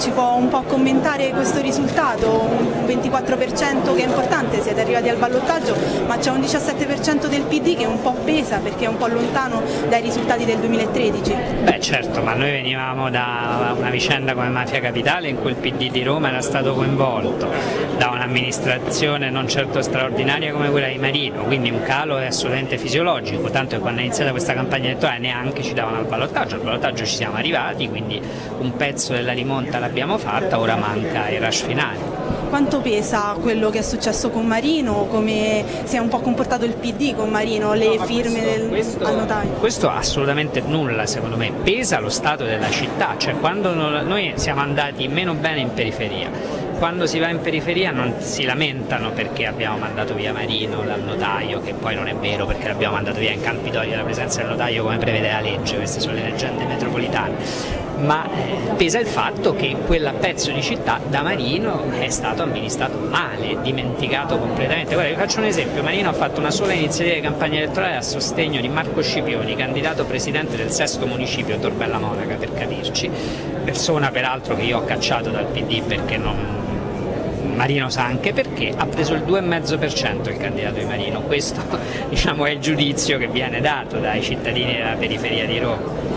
ci può un po' commentare questo risultato? Un 24% che è importante, siete arrivati al ballottaggio, ma c'è un 17% del PD che un po' pesa perché è un po' lontano dai risultati del 2013. Beh certo, ma noi venivamo da una vicenda come Mafia Capitale in cui il PD di Roma era stato coinvolto, da un'amministrazione non certo straordinaria come quella di Marino, quindi un calo è assolutamente fisiologico, tanto che quando è iniziata questa campagna elettorale neanche ci davano al ballottaggio, al ballottaggio ci siamo arrivati, quindi un pezzo della rimonta l'abbiamo fatta, ora manca il rush finale. Quanto pesa quello che è successo con Marino, come si è un po' comportato il PD con Marino, le firme del, questo, al notaio? Questo assolutamente nulla secondo me, pesa lo stato della città, cioè quando noi siamo andati meno bene in periferia, quando si va in periferia non si lamentano perché abbiamo mandato via Marino dal notaio, che poi non è vero perché l'abbiamo mandato via in Campidoglio la presenza del notaio come prevede la legge, queste sono le leggende metropolitane, ma pesa il fatto che quel pezzo di città da Marino è stato amministrato male, dimenticato completamente. Guarda, vi faccio un esempio, Marino ha fatto una sola iniziativa di campagna elettorale a sostegno di Marco Scipioni, candidato presidente del sesto municipio, Torbella Monaca per capirci, persona peraltro che io ho cacciato dal PD perché non Marino sa anche perché ha preso il 2,5% il candidato di Marino, questo diciamo, è il giudizio che viene dato dai cittadini della periferia di Roma.